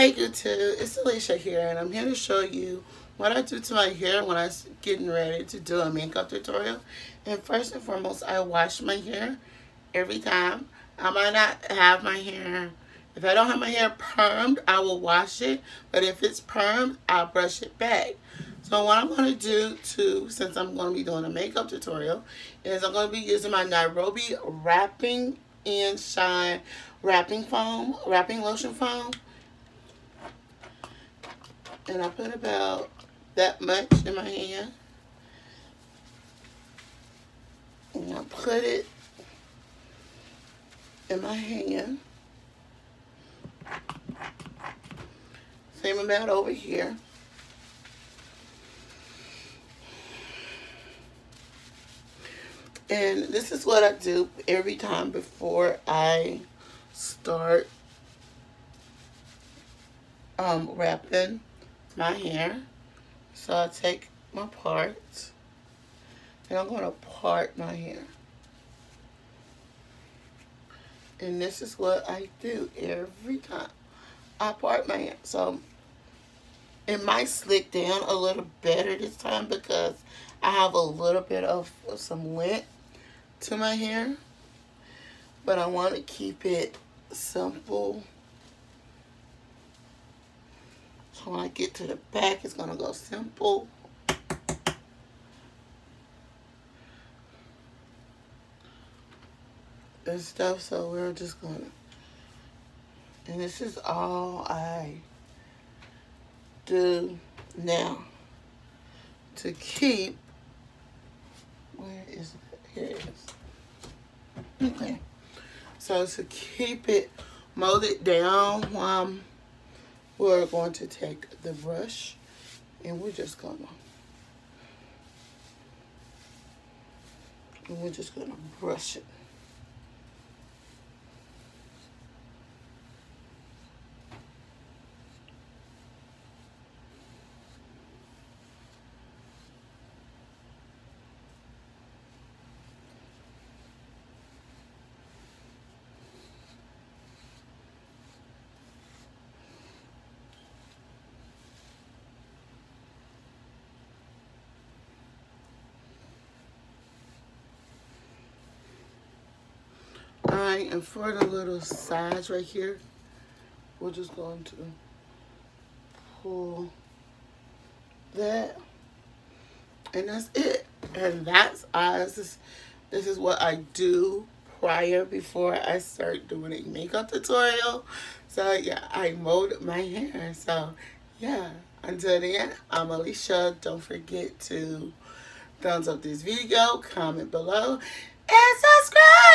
Hey YouTube, it's Alesha here and I'm here to show you what I do to my hair when I'm getting ready to do a makeup tutorial. And first and foremost, I wash my hair every time. I might not have my hair, if I don't have my hair permed, I will wash it. But if it's permed, I'll brush it back. So what I'm going to do too, since I'm going to be doing a makeup tutorial, is I'm going to be using my Nairobi Wrapping and Shine Wrapping Foam, Wrapping Lotion Foam and I put about that much in my hand. And I put it in my hand. Same amount over here. And this is what I do every time before I start um, wrapping my hair. So I take my parts and I'm going to part my hair. And this is what I do every time. I part my hair. So it might slick down a little better this time because I have a little bit of some lint to my hair. But I want to keep it simple So when I get to the back, it's going to go simple. And stuff, so we're just going to, and this is all I do now to keep, where is it? Here it is. Okay. So to keep it molded down while I'm we're going to take the brush and we're just gonna and we're just gonna brush it And for the little sides right here, we're just going to pull that. And that's it. And that's us. This, this is what I do prior before I start doing a makeup tutorial. So yeah, I mowed my hair. So yeah, until then, I'm Alesha. Don't forget to thumbs up this video, comment below, and subscribe.